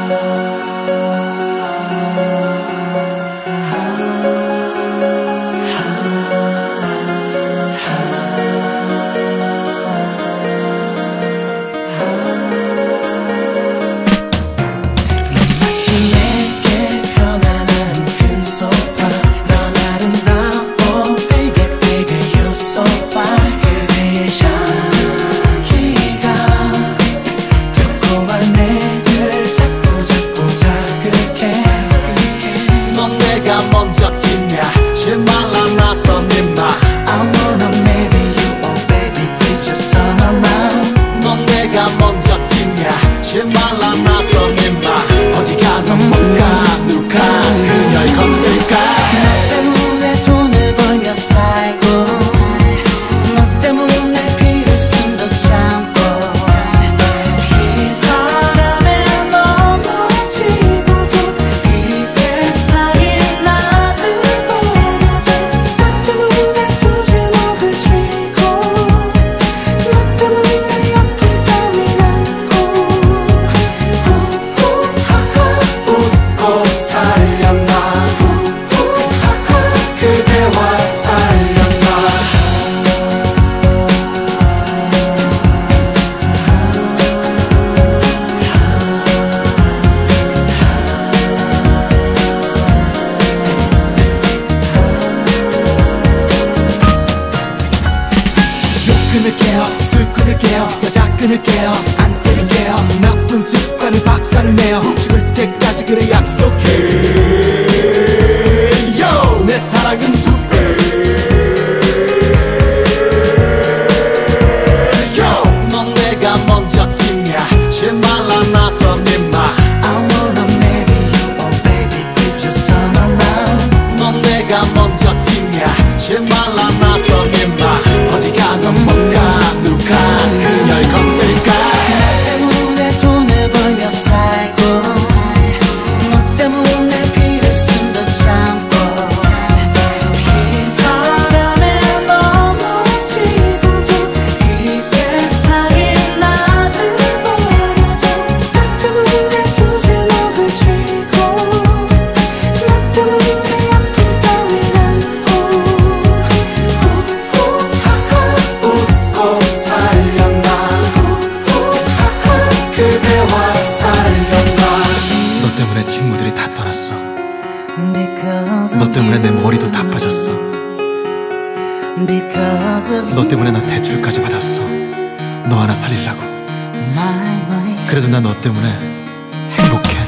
아 끊을게요 여자 끊을게요 안 때릴게요 나쁜 습관을 박살을 내요 죽을 때까지 그래 약속해. Yo! 내 사랑은 두배! 넌 내가 먼저 찍냐 실말라 나서 님마 I wanna marry you oh baby please just turn around. 넌 내가 먼저 찍냐 실말라 나서 너 때문에 내. 머리도 다 빠졌어. Because of 너 you. 때문에 나 대출까지 받았어. 너 하나 money 그래도 난너 때문에 행복해.